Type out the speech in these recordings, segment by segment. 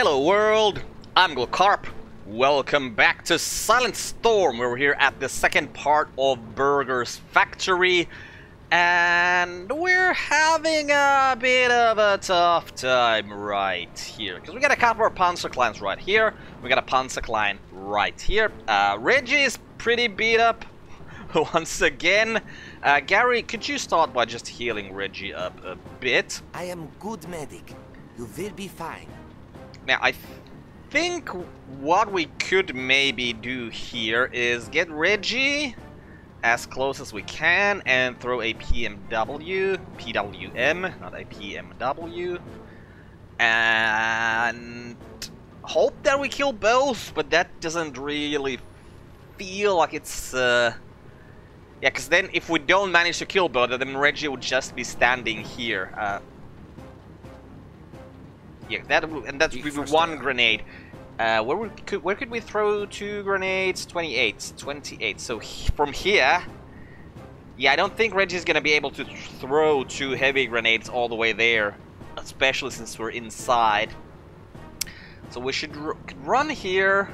Hello world, I'm Uncle Carp. Welcome back to Silent Storm. We're here at the second part of Burger's Factory. And we're having a bit of a tough time right here. Because we got a couple of Panzerkleins right here. We got a Panzerklein right here. Uh, Reggie's pretty beat up once again. Uh, Gary, could you start by just healing Reggie up a bit? I am good medic. You will be fine. Now, I think what we could maybe do here is get Reggie as close as we can and throw a PMW, PWM, not a PMW, and hope that we kill both, but that doesn't really feel like it's, uh, yeah, because then if we don't manage to kill both, then Reggie would just be standing here. Uh, yeah, that and that's with one grenade. Uh, where we, could where could we throw two grenades? 28, 28. So he, from here, yeah, I don't think Reggie's gonna be able to throw two heavy grenades all the way there, especially since we're inside. So we should run here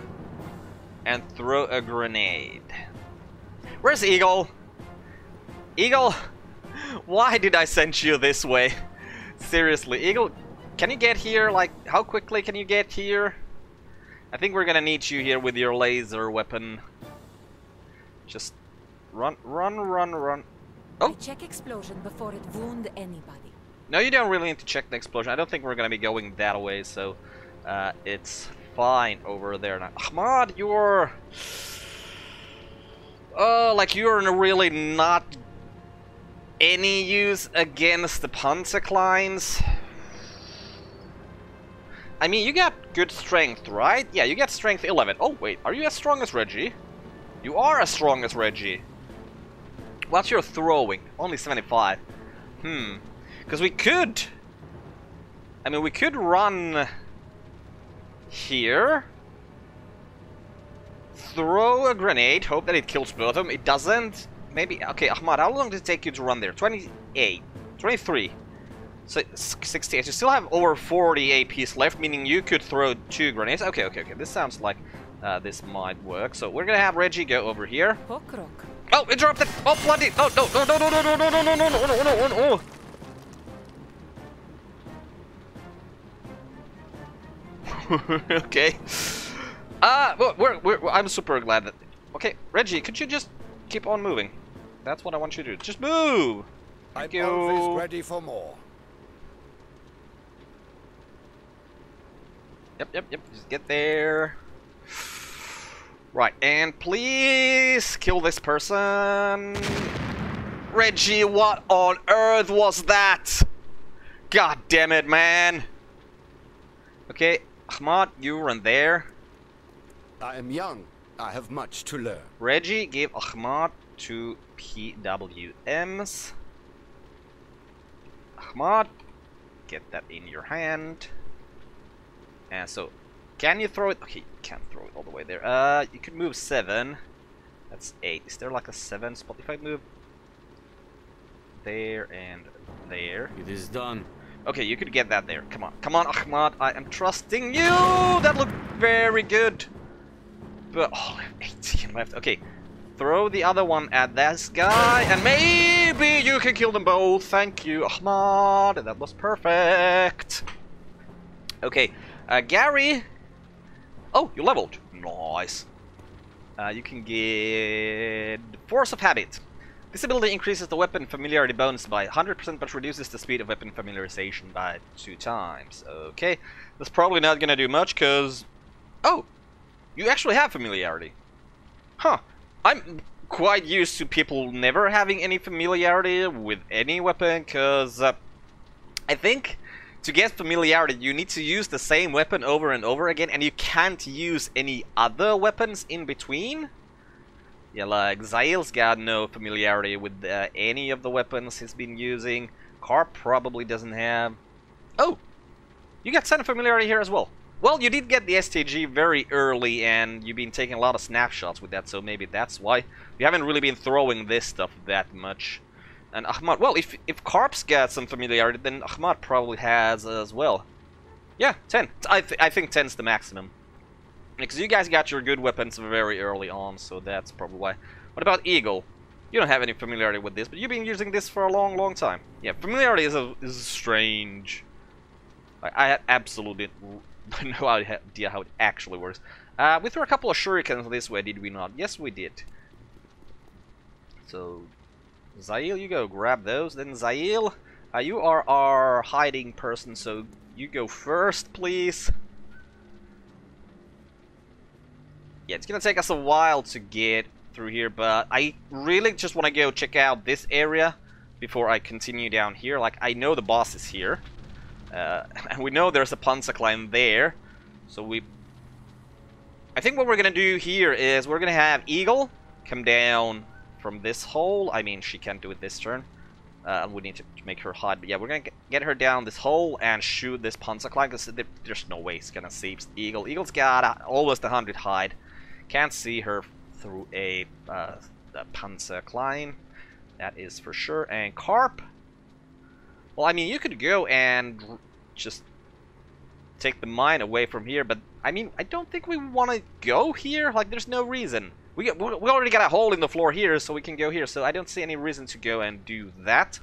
and throw a grenade. Where's Eagle? Eagle, why did I send you this way? Seriously, Eagle, can you get here? Like, how quickly can you get here? I think we're gonna need you here with your laser weapon. Just run, run, run, run. Oh! I check explosion before it wound anybody. No, you don't really need to check the explosion. I don't think we're gonna be going that way, so uh, it's fine over there now. Ahmad, you're... Oh, like you're really not any use against the Panzerkleins. I mean, you got good strength, right? Yeah, you get strength 11. Oh, wait, are you as strong as Reggie? You are as strong as Reggie. What's your throwing? Only 75. Hmm. Because we could... I mean, we could run... Here. Throw a grenade, hope that it kills both of them. It doesn't. Maybe... Okay, Ahmad, how long did it take you to run there? 28. 23. So 68. You still have over 40 APs left, meaning you could throw two grenades. Okay, okay, okay. This sounds like uh, this might work. So we're gonna have Reggie go over here. Oh, interrupted! Oh, bloody! No, no, no, no, no, no, no, no, no, no, no, no, no, no, no. okay. Uh, well, we're, we're, I'm super glad that... Okay, Reggie, could you just keep on moving? That's what I want you to do. Just move! Thank I'm you. always ready for more. Yep, yep, yep. Just get there. Right, and please kill this person. Reggie, what on earth was that? God damn it, man. Okay, Ahmad, you run there. I am young. I have much to learn. Reggie, give Ahmad two PWMs. Ahmad, get that in your hand. And so, can you throw it? Okay, you can't throw it all the way there. Uh, you could move seven. That's eight. Is there like a seven spot? If I move there and there. It is done. Okay, you could get that there. Come on. Come on, Ahmad. I am trusting you. That looked very good. But, oh, 18 left. Okay, throw the other one at this guy, and maybe you can kill them both. Thank you, Ahmad. That was perfect. Okay, uh, Gary! Oh, you leveled. Nice. Uh, you can get Force of Habit. This ability increases the weapon familiarity bonus by 100% but reduces the speed of weapon familiarization by two times. Okay, that's probably not gonna do much because... Oh! You actually have familiarity. Huh. I'm quite used to people never having any familiarity with any weapon because uh, I think to get familiarity, you need to use the same weapon over and over again, and you can't use any other weapons in between. Yeah, like Zael's got no familiarity with uh, any of the weapons he's been using. Carp probably doesn't have. Oh! You got some familiarity here as well. Well, you did get the STG very early, and you've been taking a lot of snapshots with that, so maybe that's why. You haven't really been throwing this stuff that much. And Ahmad, well, if if Carp's got some familiarity, then Ahmad probably has as well. Yeah, 10. I, th I think 10's the maximum. Because you guys got your good weapons very early on, so that's probably why. What about Eagle? You don't have any familiarity with this, but you've been using this for a long, long time. Yeah, familiarity is, a, is strange. I, I had absolutely no idea how it actually works. Uh, we threw a couple of shurikens this way, did we not? Yes, we did. So, Zail, you go grab those. Then Zail, uh, you are our hiding person, so you go first, please. Yeah, it's gonna take us a while to get through here, but I really just want to go check out this area before I continue down here. Like, I know the boss is here. Uh, and we know there's a Panzerklein there. So we... I think what we're gonna do here is we're gonna have Eagle come down from this hole. I mean, she can't do it this turn. Uh, we need to make her hide. But yeah, we're gonna get her down this hole and shoot this Panzerklein because there's no way it's gonna see Eagle. Eagle's got almost 100 hide. Can't see her through a, uh, a Panzerklein. That is for sure. And Carp. Well, I mean, you could go and just take the mine away from here, but I mean, I don't think we want to go here. Like, there's no reason. We, we already got a hole in the floor here, so we can go here. So I don't see any reason to go and do that.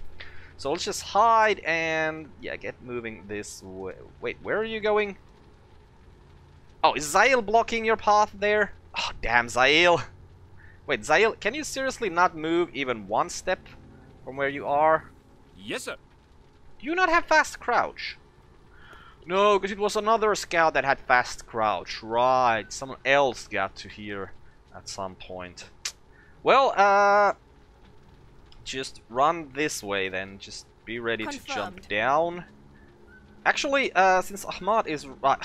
So let's just hide and, yeah, get moving this way. Wait, where are you going? Oh, is Zael blocking your path there? Oh, damn, Zael. Wait, Zael, can you seriously not move even one step from where you are? Yes, sir. Do you not have fast crouch? No, because it was another scout that had fast crouch. Right, someone else got to here at some point. Well, uh... Just run this way then. Just be ready Confirmed. to jump down. Actually, uh, since Ahmad is right...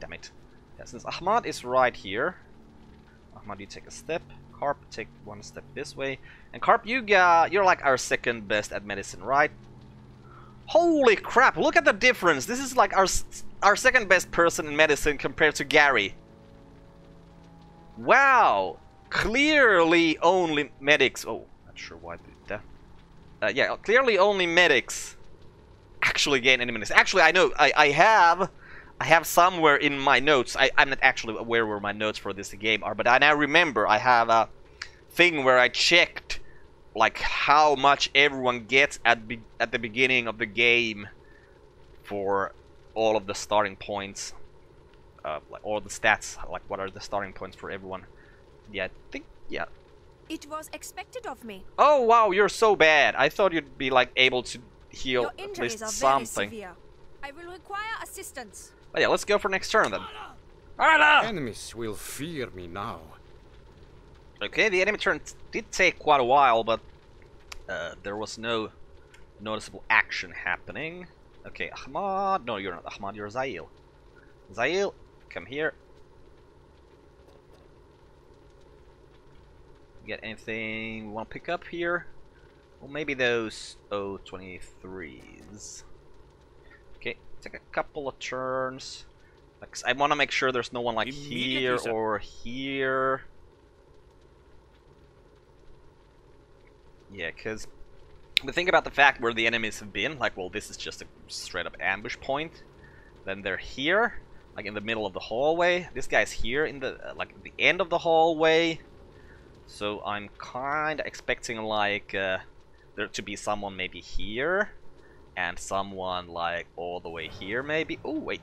Damn it. Yeah, since Ahmad is right here... Ahmad, you take a step. Carp, take one step this way. And Carp, you got... You're like our second best at medicine, right? Holy crap, look at the difference. This is like our our second best person in medicine compared to Gary. Wow. Clearly only medics. Oh, not sure why I did that. Uh, yeah, clearly only medics actually gain any minutes. Actually, I know. I, I have I have somewhere in my notes. I, I'm not actually aware where my notes for this game are, but I now remember I have a thing where I checked like how much everyone gets at at the beginning of the game for all of the starting points uh, like all the stats like what are the starting points for everyone yeah I think yeah It was expected of me. oh wow you're so bad I thought you'd be like able to heal Your at injuries least are something very severe. I will require assistance. but yeah let's go for next turn then Alright, Enemies will fear me now. Okay, the enemy turn did take quite a while, but uh, there was no noticeable action happening. Okay, Ahmad. No, you're not Ahmad, you're Zail. Zail, come here. Get anything we want to pick up here? Well, maybe those O23s. Okay, take a couple of turns. Like, I want to make sure there's no one like here or here. Yeah, because but think about the fact where the enemies have been. Like, well, this is just a straight up ambush point. Then they're here, like in the middle of the hallway. This guy's here in the uh, like the end of the hallway. So I'm kind of expecting like uh, there to be someone maybe here, and someone like all the way here maybe. Oh wait.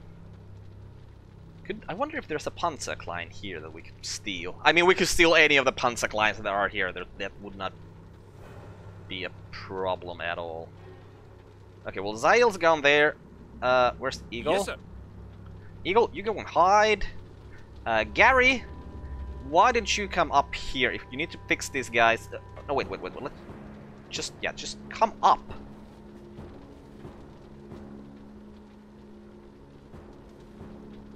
Could I wonder if there's a Panzerklein here that we could steal? I mean, we could steal any of the Panzerkleins that are here. There, that would not be a problem at all. Okay, well, Zail's gone there. Uh, where's the Eagle? Yes, sir. Eagle, you go and hide. Uh, Gary, why didn't you come up here? If you need to fix these guys... Uh, no, wait, wait, wait, wait. Just, yeah, just come up.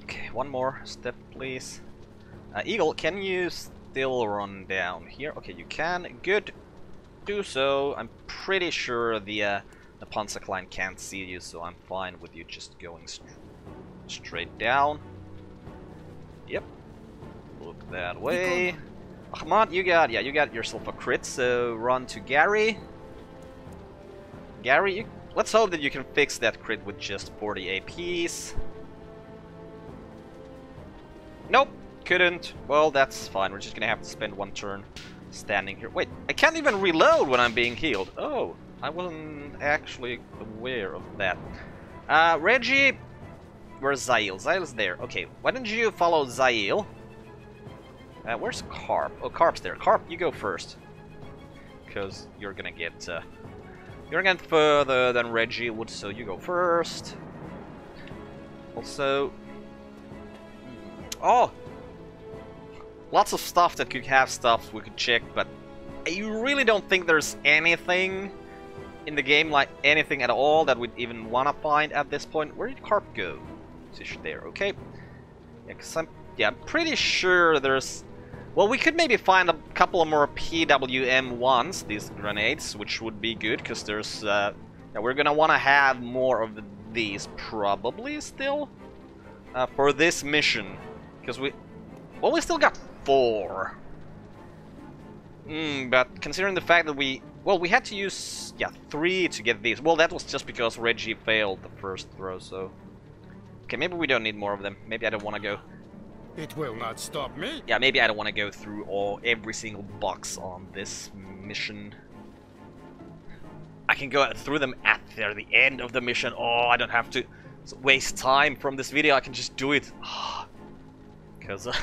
Okay, one more step, please. Uh, Eagle, can you still run down here? Okay, you can. Good. Do so. I'm pretty sure the uh, the Panzerklein can't see you, so I'm fine with you just going st straight down. Yep. Look that way. Ahmad, you got yeah, you got yourself a crit. So run to Gary. Gary, you, let's hope that you can fix that crit with just 40 APs. Nope, couldn't. Well, that's fine. We're just gonna have to spend one turn standing here. Wait, I can't even reload when I'm being healed. Oh, I wasn't actually aware of that. Uh, Reggie, where's Zael? Zael's there. Okay, why don't you follow Zael? Uh, where's Carp? Oh, Carp's there. Carp, you go first. Because you're gonna get, uh, you're gonna get further than Reggie would, so you go first. Also... Oh! Lots of stuff that could have stuff we could check, but I really don't think there's anything in the game, like anything at all, that we'd even want to find at this point. Where did Carp go? Is there, okay. Yeah, cause I'm, yeah, I'm pretty sure there's... Well, we could maybe find a couple of more PWM-1s, these grenades, which would be good, because there's... Uh, yeah, we're gonna want to have more of these, probably, still, uh, for this mission. Because we... Well, we still got four. Hmm, but considering the fact that we... Well, we had to use, yeah, three to get these. Well, that was just because Reggie failed the first throw, so... Okay, maybe we don't need more of them. Maybe I don't want to go... It will not stop me. Yeah, maybe I don't want to go through all every single box on this mission. I can go through them at the, the end of the mission. Oh, I don't have to waste time from this video. I can just do it. Because uh,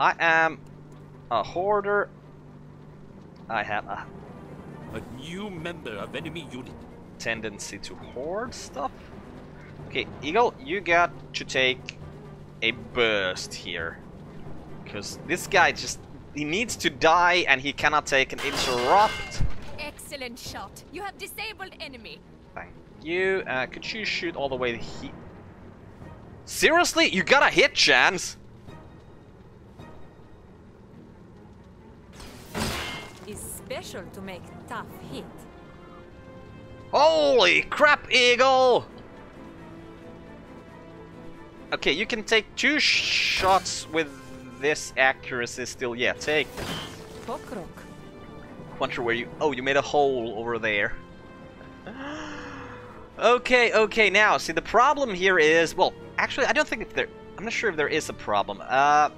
I am a hoarder. I have a A new member of enemy unit. tendency to hoard stuff. Okay, Eagle, you got to take a burst here. Because this guy just... He needs to die and he cannot take an interrupt. Excellent shot. You have disabled enemy. Thank you. Uh, could you shoot all the way he... Seriously? You got a hit chance? Is special to make tough hit. Holy crap, Eagle! Okay, you can take two shots with this accuracy still. Yeah, take. Wonder where you... Oh, you made a hole over there. okay, okay, now, see, the problem here is... Well, actually, I don't think if there... I'm not sure if there is a problem. Uh...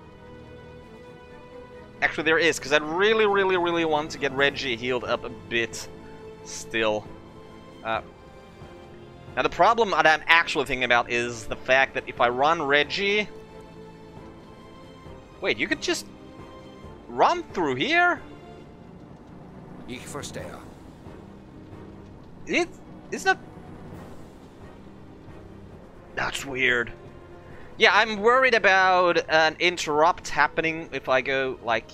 Actually, there is, because I really, really, really want to get Reggie healed up a bit still. Uh, now, the problem that I'm actually thinking about is the fact that if I run Reggie... Wait, you could just run through here? Ich verstehe. It is that That's weird. Yeah, I'm worried about an interrupt happening if I go like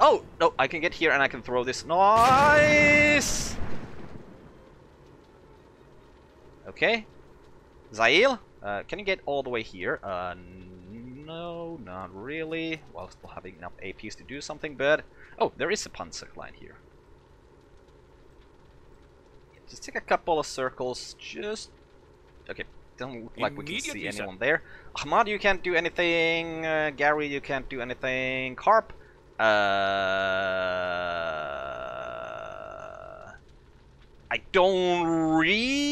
Oh, no, I can get here and I can throw this. Nice. Okay. Zael, uh, can you get all the way here? Uh, no, not really. While still having enough APs to do something, but... Oh, there is a Panzerklein here. Just take a couple of circles, just... Okay, doesn't look like we can see anyone there. Ahmad, you can't do anything. Uh, Gary, you can't do anything. Carp, uh... I don't really wanna,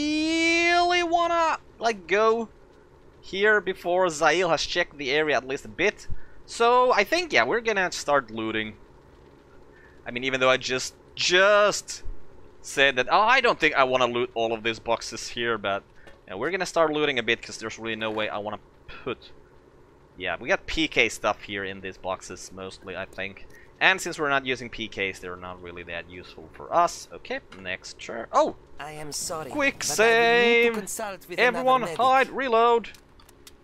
like, go here before Zael has checked the area at least a bit. So, I think, yeah, we're gonna start looting. I mean, even though I just, just said that, oh, I don't think I want to loot all of these boxes here, but yeah, we're gonna start looting a bit because there's really no way I want to put... Yeah, we got PK stuff here in these boxes mostly, I think. And since we're not using PKs, they're not really that useful for us. Okay, next turn. Oh, I am sorry. Quick but I will need save. to consult with everyone hide, reload.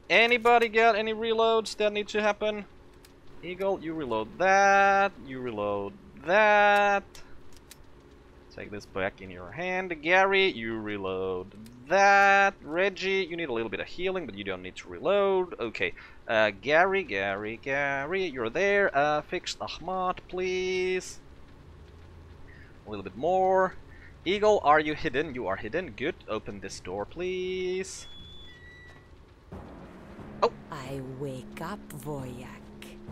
Anybody got any reloads that need to happen? Eagle, you reload that. You reload that. Take this back in your hand. Gary, you reload that. Reggie, you need a little bit of healing, but you don't need to reload. Okay. Uh, Gary, Gary, Gary, you're there. Uh, fix Ahmad, please. A little bit more. Eagle, are you hidden? You are hidden. Good. Open this door, please. Oh. I wake up, Voyak.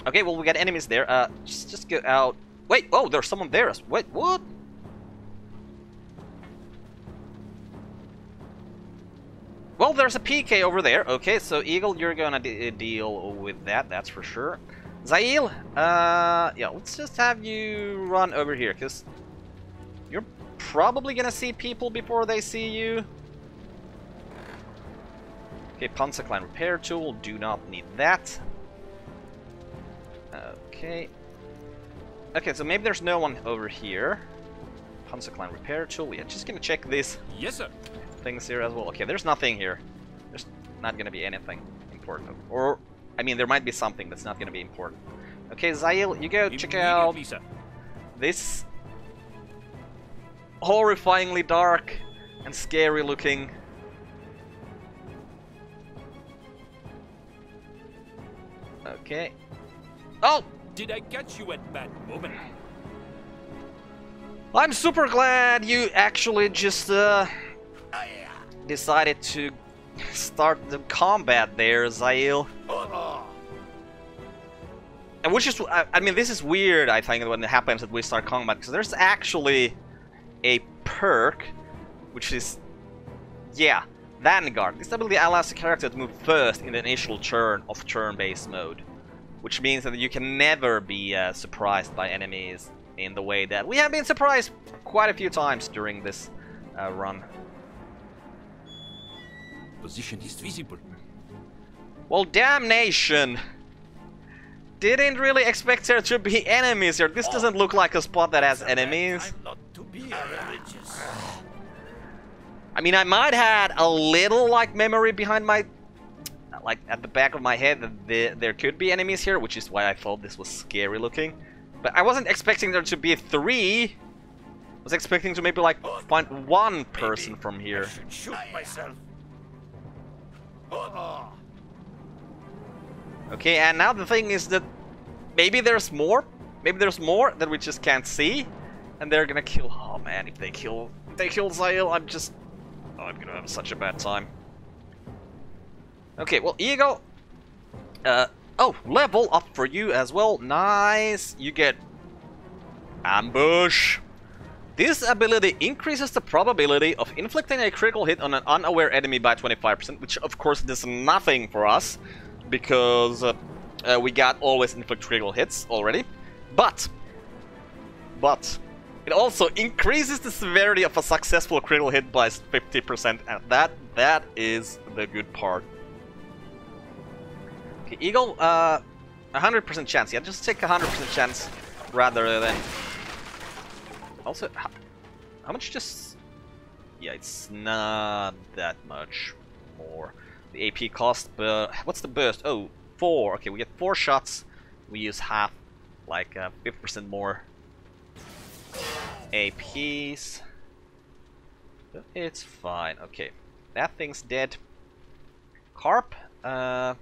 Okay, well, we got enemies there. Uh, just, just go out. Wait, oh, there's someone there. Wait, what? There's a PK over there. Okay, so Eagle, you're gonna de deal with that, that's for sure. Zail, uh, yeah, let's just have you run over here, because you're probably gonna see people before they see you. Okay, Panzerklein repair tool, do not need that. Okay. Okay, so maybe there's no one over here. Panzerklein repair tool, yeah, just gonna check these Yes, sir. things here as well. Okay, there's nothing here. There's not gonna be anything important. Or, I mean, there might be something that's not gonna be important. Okay, Zail, you go check out sir. this horrifyingly dark and scary looking Okay. Oh! Did I catch you at bad moment? I'm super glad you actually just uh, decided to start the combat there, Zail. And which is, I, I mean, this is weird, I think, when it happens that we start combat, because there's actually a perk, which is, yeah, Vanguard. This ability allows the character to move first in the initial turn of turn-based mode, which means that you can never be uh, surprised by enemies in the way that we have been surprised quite a few times during this uh, run. Position is visible. Well, damnation! Didn't really expect there to be enemies here. This doesn't look like a spot that has enemies. I'm not to be religious. I mean, I might had a little like memory behind my, like at the back of my head that the, there could be enemies here, which is why I thought this was scary looking. But I wasn't expecting there to be three. I was expecting to maybe like find one person from here. Should shoot myself. Okay, and now the thing is that maybe there's more. Maybe there's more that we just can't see, and they're gonna kill. Oh man, if they kill, if they kill Zael, I'm just, oh, I'm gonna have such a bad time. Okay, well, Eagle. Uh, oh, level up for you as well. Nice. You get ambush. This ability increases the probability of inflicting a critical hit on an unaware enemy by 25%, which of course does nothing for us because uh, uh, we got always inflict critical hits already. But, but, it also increases the severity of a successful critical hit by 50%, and that that is the good part. Okay, Eagle, uh, 100% chance. Yeah, just take a 100% chance rather than... Also, how, how much just... Yeah, it's not that much more. The AP cost, but what's the burst? Oh, four. Okay, we get four shots. We use half, like uh, 50% more APs. It's fine. Okay, that thing's dead. Carp, uh,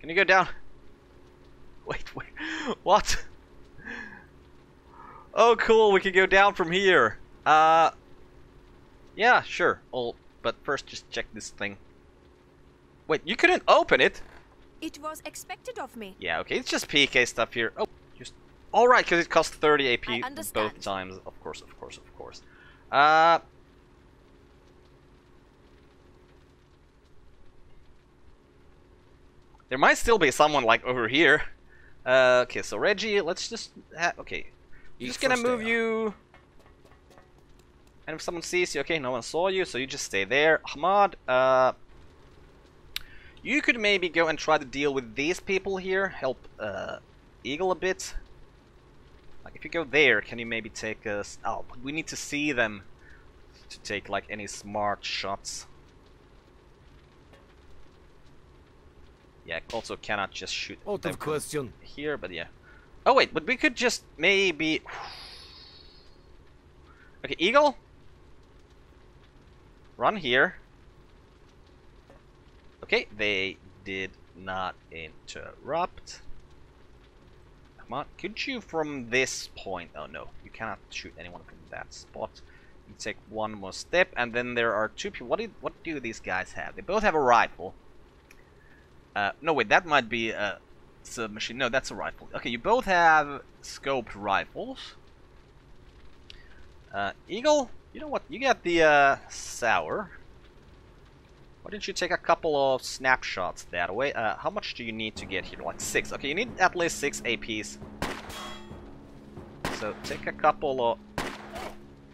can you go down? Wait, wait, what? Oh, cool. We can go down from here. Uh, yeah, sure. Well, but first, just check this thing. Wait, you couldn't open it? It was expected of me. Yeah, okay, it's just PK stuff here. Oh, just all right, because it costs 30 AP I both times. Of course, of course, of course. Uh. There might still be someone like over here. Uh, okay, so Reggie, let's just ha okay. Eat just gonna move you. And if someone sees you, okay, no one saw you, so you just stay there. Ahmad, uh, you could maybe go and try to deal with these people here, help uh, Eagle a bit. Like, if you go there, can you maybe take us... Oh, but we need to see them to take, like, any smart shots. Yeah, also cannot just shoot Out them of question. here, but yeah. Oh, wait, but we could just maybe... Okay, Eagle? Run here. Okay, they did not interrupt. Come on, could you from this point... Oh no, you cannot shoot anyone from that spot. You take one more step, and then there are two people. What do, what do these guys have? They both have a rifle. Uh, no, wait, that might be a submachine. No, that's a rifle. Okay, you both have scoped rifles. Uh, Eagle, You know what? You get the uh, sour. Why don't you take a couple of snapshots that way? Uh, how much do you need to get here? Like six. Okay, you need at least six APs. So take a couple of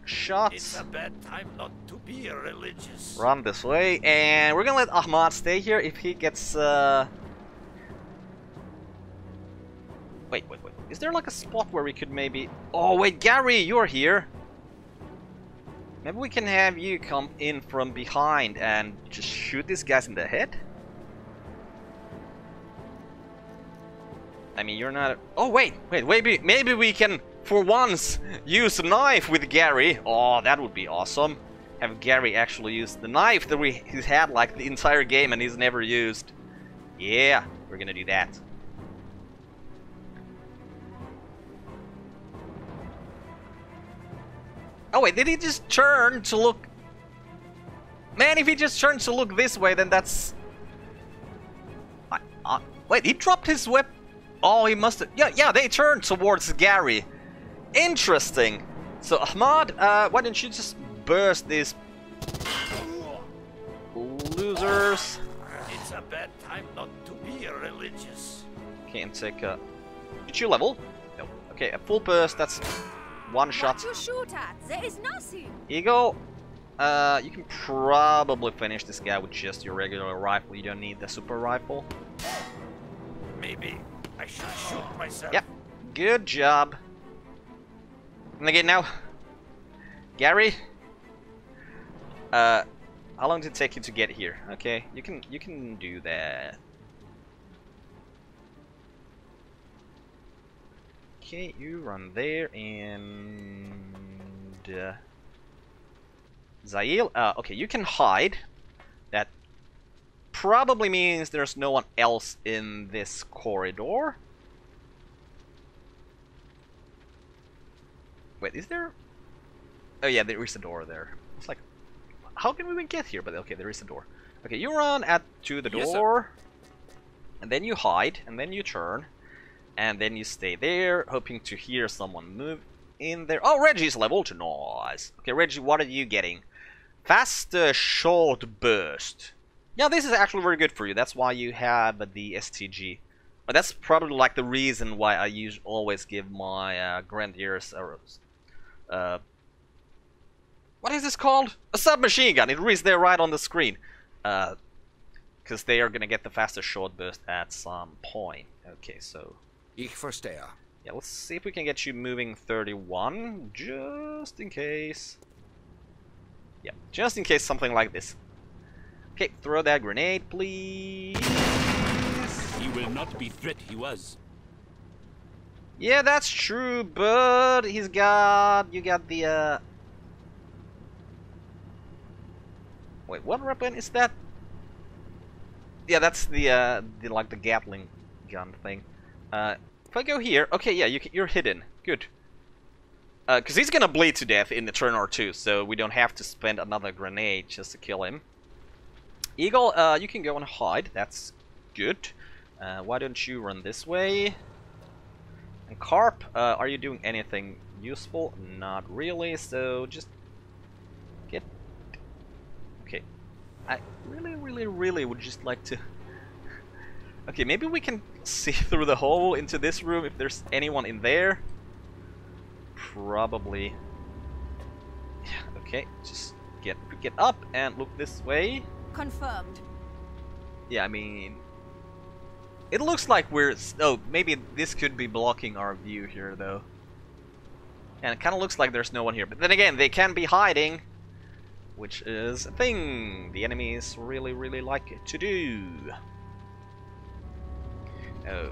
shots. It's a bad time not to be religious. Run this way, and we're gonna let Ahmad stay here if he gets. Uh... Wait, wait, wait. Is there like a spot where we could maybe? Oh wait, Gary, you're here. Maybe we can have you come in from behind and just shoot these guys in the head. I mean, you're not. Oh wait, wait, maybe maybe we can, for once, use a knife with Gary. Oh, that would be awesome. Have Gary actually use the knife that we he's had like the entire game and he's never used. Yeah, we're gonna do that. Oh wait, did he just turn to look? Man, if he just turns to look this way, then that's. I, uh, wait, he dropped his whip. Oh, he must have. Yeah, yeah, they turned towards Gary. Interesting. So Ahmad, uh, why don't you just burst these losers? It's a bad time not to be religious. Okay, and take a. Did you level? No. Okay, a full burst. That's one shot. What you shoot at? There is nothing. Eagle, uh, you can probably finish this guy with just your regular rifle. You don't need the super rifle. Maybe I should shoot myself. Yep. Good job. And again now, Gary. Uh, how long did it take you to get here? Okay, you can you can do that. Okay, you run there and uh, Zail. Uh, okay, you can hide. That probably means there's no one else in this corridor. Wait, is there? Oh yeah, there is a door there. It's like, how can we even get here? But okay, there is a door. Okay, you run at to the Yes, sir. door, and then you hide, and then you turn, and then you stay there, hoping to hear someone move in there. Oh, Reggie's level to nice. Okay, Reggie, what are you getting? Faster short burst. Yeah, this is actually very good for you. That's why you have the STG. But that's probably like the reason why I use always give my uh, Grenadiers arrows. Uh, what is this called? A submachine gun. It reads there right on the screen. Because they are gonna get the fastest short burst at some point. Okay, so Ich verstehe. yeah, let's see if we can get you moving 31, just in case. Yeah, just in case something like this. Okay, throw that grenade, please. He will not be threat he was. Yeah, that's true, but he's got... You got the, uh... Wait, what weapon is that? Yeah, that's the, uh, the, like, the Gatling gun thing. Uh, if I go here... Okay, yeah, you can, you're hidden. Good. Uh, because he's gonna bleed to death in the turn or two, so we don't have to spend another grenade just to kill him. Eagle, uh, you can go and hide. That's good. Uh, why don't you run this way? And Carp, uh, are you doing anything useful? Not really, so just get... Okay. I really, really, really would just like to... okay, maybe we can see through the hole into this room if there's anyone in there. Probably... Yeah, okay, just get, get up and look this way. Confirmed. Yeah, I mean, it looks like we're. Oh, maybe this could be blocking our view here, though. And it kind of looks like there's no one here. But then again, they can be hiding, which is a thing the enemies really, really like to do. Oh.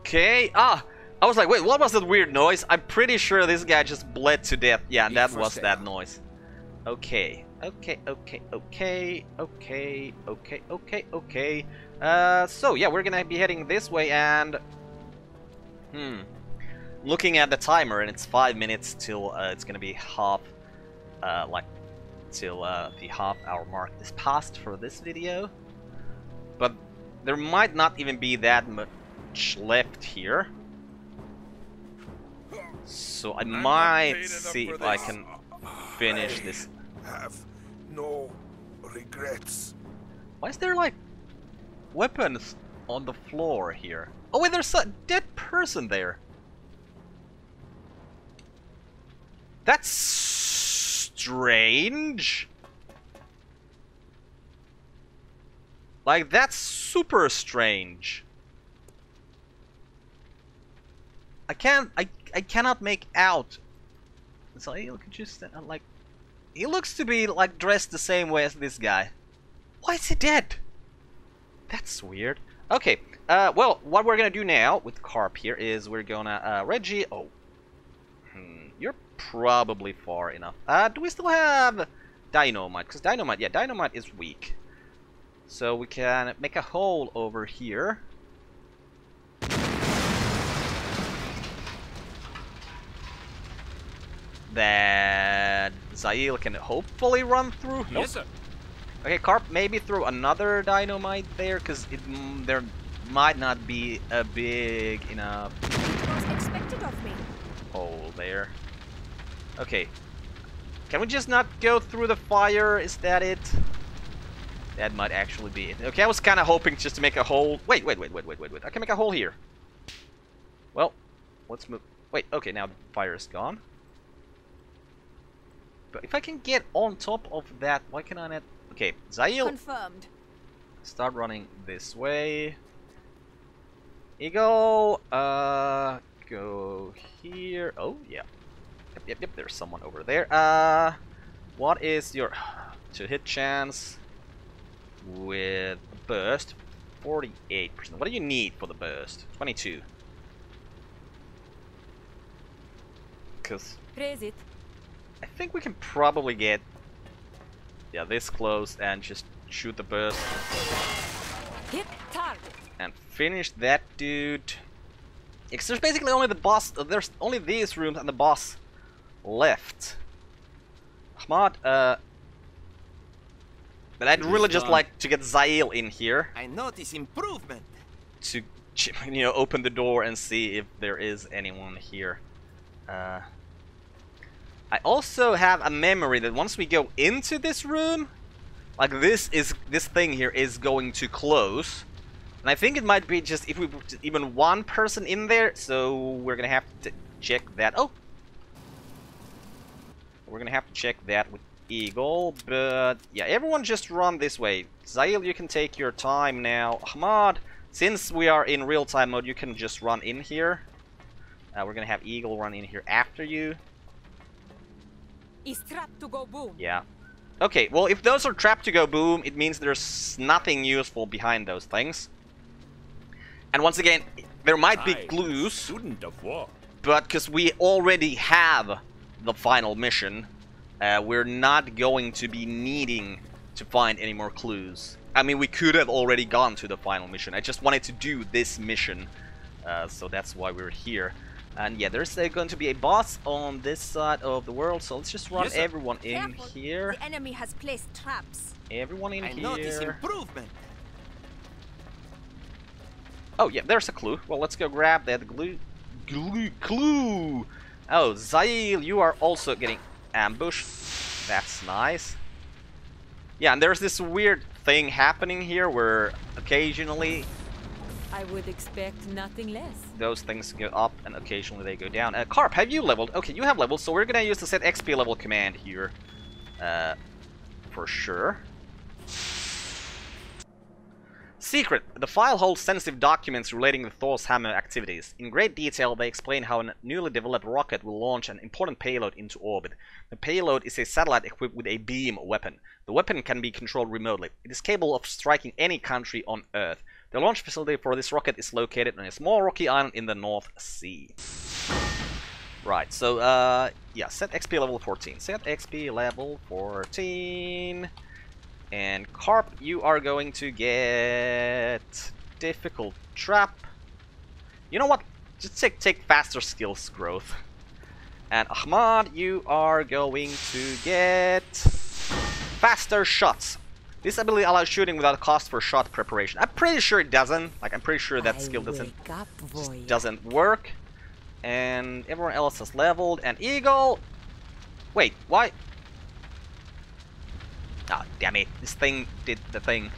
Okay. Ah, I was like, wait, what was that weird noise? I'm pretty sure this guy just bled to death. Yeah, that was that noise. Okay, okay, okay, okay, okay, okay, okay, okay. Uh, so yeah, we're gonna be heading this way and... Hmm. Looking at the timer and it's five minutes till uh, it's gonna be half, uh, like, till uh, the half hour mark is passed for this video. But there might not even be that much left here. So I might see if I can finish I this. Have no regrets. Why is there like weapons on the floor here? Oh wait, there's a dead person there. That's strange. Like that's super strange. I can't. I I cannot make out. So he could just uh, like. He looks to be like dressed the same way as this guy. Why is he dead? That's weird. Okay. Uh, well, what we're gonna do now with Carp here is we're gonna uh, Reggie. Oh, hmm, you're probably far enough. Uh, do we still have Dynamite? Because Dynamite, yeah, Dynamite is weak. So we can make a hole over here. That Zail can hopefully run through. Nope. sir. Okay, Carp, maybe throw another dynamite there, because mm, there might not be a big enough What's expected of me? hole there. Okay. Can we just not go through the fire? Is that it? That might actually be it. Okay, I was kind of hoping just to make a hole. Wait, wait, wait, wait, wait, wait, wait. I can make a hole here. Well, let's move. Wait, okay, now the fire is gone. But if I can get on top of that, why can I not... Okay, Zail, Confirmed. start running this way. Eagle, uh, go here. Oh, yeah. Yep, yep, yep, there's someone over there. Uh, what is your to hit chance with burst? 48%. What do you need for the burst? 22. Because I think we can probably get yeah this close and just shoot the burst Hit target. and finish that dude. Because there's basically only the boss. uh, There's only these rooms and the boss left. Ahmad, uh, but I'd really just like to get Zail in here I notice improvement. to you know open the door and see if there is anyone here. Uh, I also have a memory that once we go into this room, like this is this thing here is going to close, and I think it might be just if we put even one person in there. So we're gonna have to check that. Oh, we're gonna have to check that with Eagle, but yeah, everyone just run this way. Zail, you can take your time now. Ahmad, since we are in real-time mode, you can just run in here. Uh, we're gonna have Eagle run in here after you. Is trapped to go boom. Yeah. Okay, well, if those are trapped to go boom, it means there's nothing useful behind those things. And once again, there might be I, glues, Student of war. but because we already have the final mission, uh, we're not going to be needing to find any more clues. I mean, we could have already gone to the final mission. I just wanted to do this mission, uh, so that's why we're here. And yeah, there's uh, going to be a boss on this side of the world, so let's just run Yes, sir. everyone in here. The enemy has placed traps. Everyone in I notice here. improvement. Oh yeah, there's a clue. Well, let's go grab that glue. Glue clue. Oh, Zail, you are also getting ambushed. That's nice. Yeah, and there's this weird thing happening here where occasionally I would expect nothing less. those things go up and occasionally they go down. Uh, Carp, have you leveled? Okay, you have leveled, so we're gonna use the set XP level command here. Uh, for sure. Secret. The file holds sensitive documents relating to Thor's hammer activities. In great detail, they explain how a newly developed rocket will launch an important payload into orbit. The payload is a satellite equipped with a beam weapon. The weapon can be controlled remotely. It is capable of striking any country on Earth. The launch facility for this rocket is located on a small rocky island in the North Sea. Right, so, uh, yeah, set XP level 14. Set XP level 14. And Carp, you are going to get difficult trap. You know what? Just take take faster skills growth. And Ahmad, you are going to get faster shots. This ability allows shooting without cost for shot preparation. I'm pretty sure it doesn't. Like I'm pretty sure that I skill doesn't up, doesn't work. And everyone else has leveled. And Eagle... Wait, why? Ah, damn it. This thing did the thing.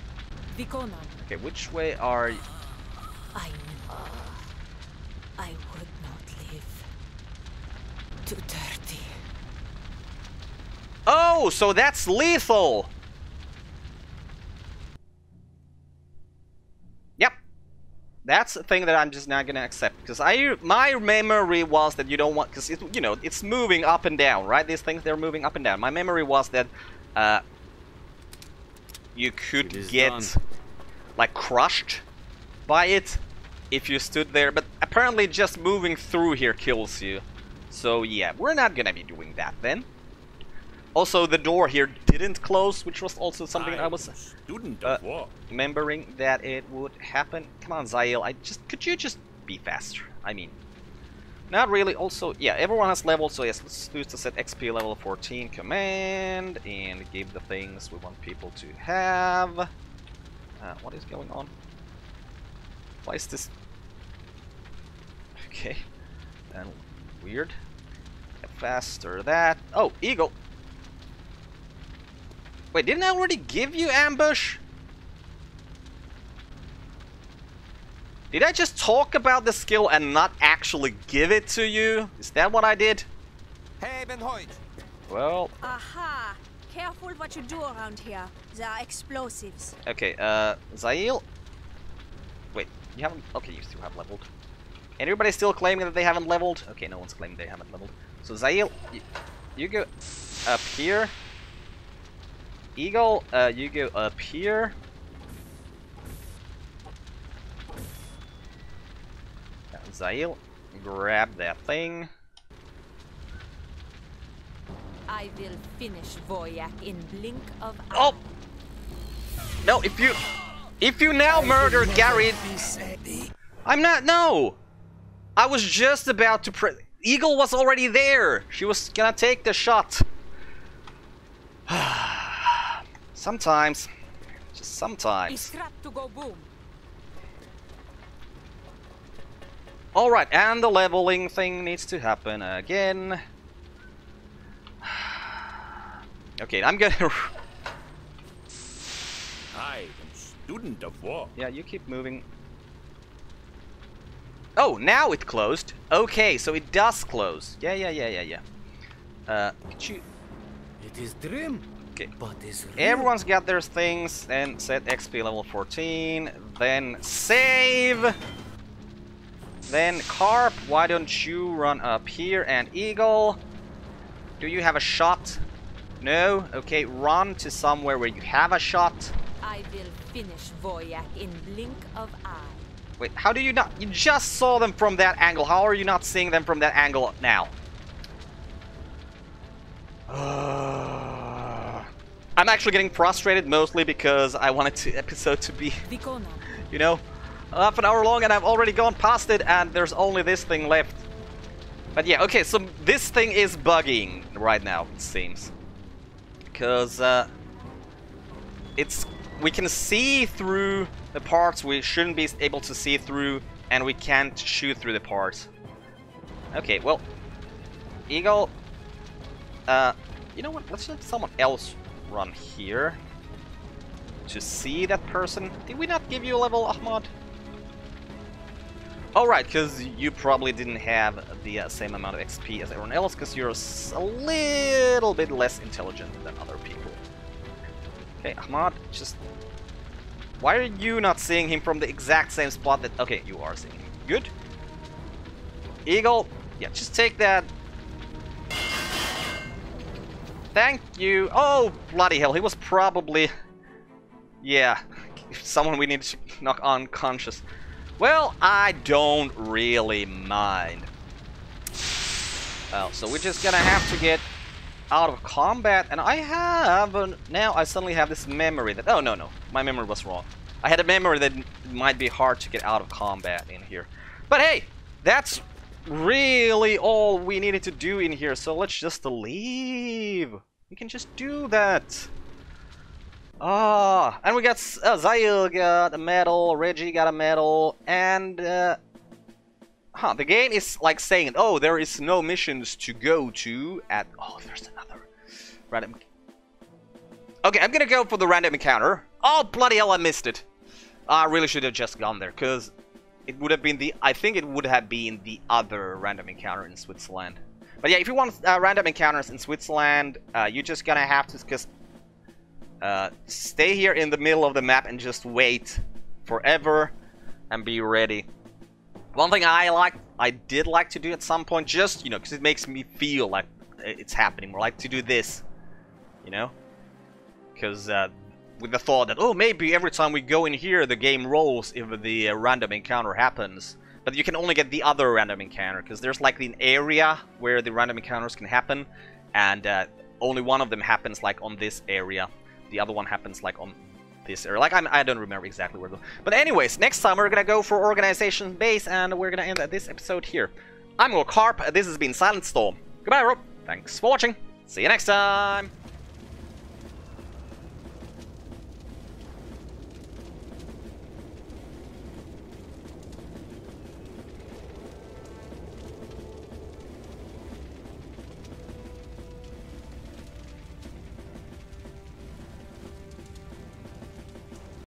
Okay, which way are... y- I knew. I would not live. Too dirty. Oh, so that's lethal! Yep. That's a thing that I'm just not gonna accept. Because I, my memory was that you don't want... Because, you know, it's moving up and down, right? These things, they're moving up and down. My memory was that... Uh, you could get... done. Like, crushed by it if you stood there. But apparently just moving through here kills you. So, yeah, we're not gonna be doing that then. Also, the door here didn't close, which was also something I was student uh, remembering that it would happen. Come on, Zael, I just could you just be faster? I mean, not really. Also, yeah, everyone has leveled, so yes, let's use the set XP level 14 command and give the things we want people to have. Uh, what is going on? Why is this? Okay, and weird. Faster. That. Oh, eagle. Wait, didn't I already give you ambush? Did I just talk about the skill and not actually give it to you? Is that what I did? Hey, Ben Hoyt. Well, Aha! Careful what you do around here. There are explosives. okay, uh, Zail? Wait, you haven't, okay, you still have leveled. Anybody still claiming that they haven't leveled? Okay, no one's claiming they haven't leveled. So Zail, you, you go up here. Eagle, uh, you go up here. Zail, grab that thing. I will finish Voyak in blink of eye. Oh! No, if you... If you now murder Gary... I'm not... No! I was just about to pre... Eagle was already there! She was gonna take the shot. sometimes. Just sometimes. Alright, and the leveling thing needs to happen again. Okay, I'm gonna... I am student of war. Yeah, you keep moving. Oh, now it closed. Okay, so it does close. Yeah, yeah, yeah, yeah, yeah. Uh, could you... It is dream, Okay. but is. Everyone's got their things, and set XP level 14, then save! Then Carp, why don't you run up here, and Eagle, do you have a shot? No? Okay, run to somewhere where you have a shot. I will finish Voyak in blink of eye. Wait, how do you not? You just saw them from that angle. How are you not seeing them from that angle now? I'm actually getting frustrated mostly because I wanted the episode to be, you know, half an hour long and I've already gone past it and there's only this thing left. But yeah, okay, so this thing is bugging right now, it seems. Because, uh, it's... We can see through the parts we shouldn't be able to see through, and we can't shoot through the parts. Okay, well... Eagle... Uh, you know what, let's let someone else run here. To see that person. Did we not give you a level, Ahmad? Oh, right, because you probably didn't have the uh, same amount of XP as everyone else, because you're a little bit less intelligent than other people. Okay, Ahmad, just... Why are you not seeing him from the exact same spot that... Okay, you are seeing him. Good. Eagle, yeah, just take that. Thank you. Oh, bloody hell, he was probably... Yeah, someone we need to knock unconscious. Well, I don't really mind. Well, so we're just gonna have to get out of combat, and I have an, now I suddenly have this memory that oh no no my memory was wrong. I had a memory that might be hard to get out of combat in here, but hey, that's really all we needed to do in here. So let's just leave. We can just do that. Ah, and we got uh, got a medal, Reggie got a medal, and uh, huh, the game is like saying, oh, there is no missions to go to at, oh, there's another random. Okay, I'm gonna go for the random encounter. Oh, bloody hell, I missed it. I really should have just gone there, because it would have been the, I think it would have been the other random encounter in Switzerland. But yeah, if you want uh, random encounters in Switzerland, uh, you're just gonna have to, because uh, stay here in the middle of the map and just wait forever and be ready. One thing I like, I did like to do at some point, just, you know, because it makes me feel like it's happening, more like to do this, you know? Because uh, with the thought that, oh, maybe every time we go in here, the game rolls if the uh, random encounter happens. But you can only get the other random encounter, because there's like an area where the random encounters can happen, and uh, only one of them happens like on this area. The other one happens like on this area. Like, I'm, I don't remember exactly where. But anyways, next time we're gonna go for Organization Base, and we're gonna end this episode here. I'm Will Carp. This has been Silent Storm. Goodbye, Rob. Thanks for watching. See you next time.